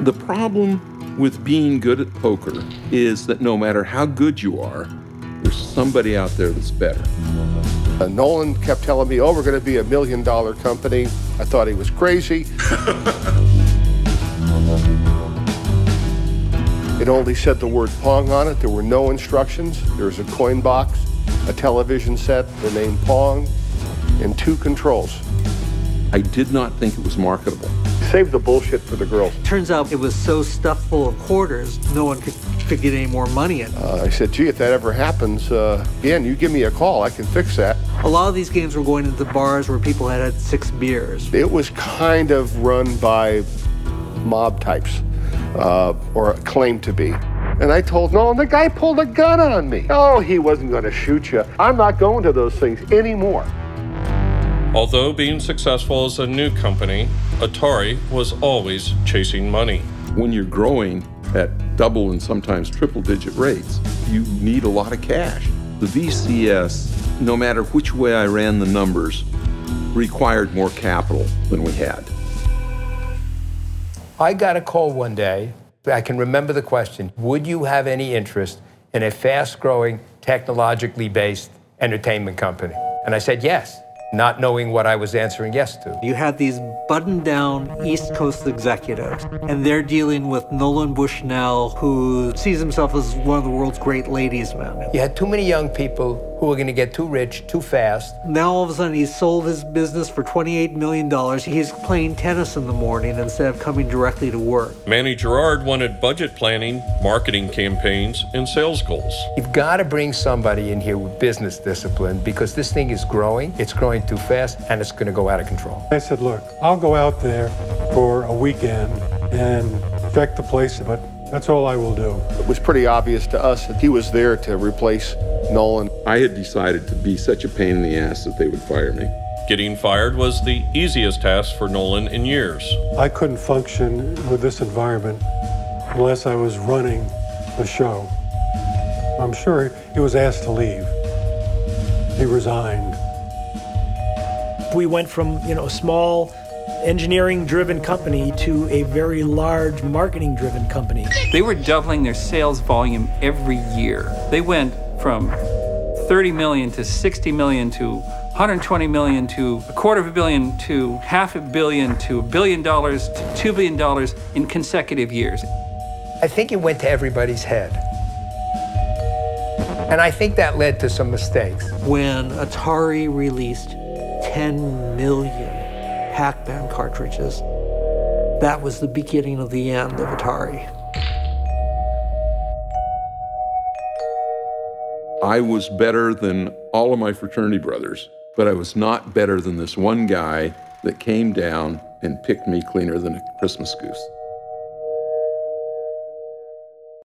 The problem with being good at poker is that no matter how good you are, there's somebody out there that's better. Uh, Nolan kept telling me, oh, we're going to be a million dollar company. I thought he was crazy. it only said the word Pong on it. There were no instructions. There was a coin box, a television set, the name Pong, and two controls. I did not think it was marketable. Save the bullshit for the girls. Turns out it was so stuffed full of quarters, no one could, could get any more money in. Uh, I said, gee, if that ever happens, uh, again, you give me a call. I can fix that. A lot of these games were going into the bars where people had had six beers. It was kind of run by mob types, uh, or claimed to be. And I told Nolan, the guy pulled a gun on me. Oh, he wasn't going to shoot you. I'm not going to those things anymore. Although being successful as a new company, Atari was always chasing money. When you're growing at double and sometimes triple digit rates, you need a lot of cash. The VCS, no matter which way I ran the numbers, required more capital than we had. I got a call one day. I can remember the question Would you have any interest in a fast growing, technologically based entertainment company? And I said yes not knowing what I was answering yes to. You had these buttoned down East Coast executives, and they're dealing with Nolan Bushnell, who sees himself as one of the world's great ladies men. You had too many young people who were going to get too rich too fast. Now all of a sudden he's sold his business for $28 million. He's playing tennis in the morning instead of coming directly to work. Manny Gerard wanted budget planning, marketing campaigns, and sales goals. You've got to bring somebody in here with business discipline because this thing is growing, it's growing too fast, and it's going to go out of control. I said, look, I'll go out there for a weekend and check the place, but that's all I will do. It was pretty obvious to us that he was there to replace Nolan. I had decided to be such a pain in the ass that they would fire me. Getting fired was the easiest task for Nolan in years. I couldn't function with this environment unless I was running the show. I'm sure he was asked to leave. He resigned. We went from, you know, a small engineering driven company to a very large marketing driven company. They were doubling their sales volume every year. They went from 30 million to 60 million to 120 million to a quarter of a billion to half a billion to a billion dollars to two billion dollars in consecutive years. I think it went to everybody's head. And I think that led to some mistakes. When Atari released 10 million Pac-Man cartridges. That was the beginning of the end of Atari. I was better than all of my fraternity brothers, but I was not better than this one guy that came down and picked me cleaner than a Christmas goose.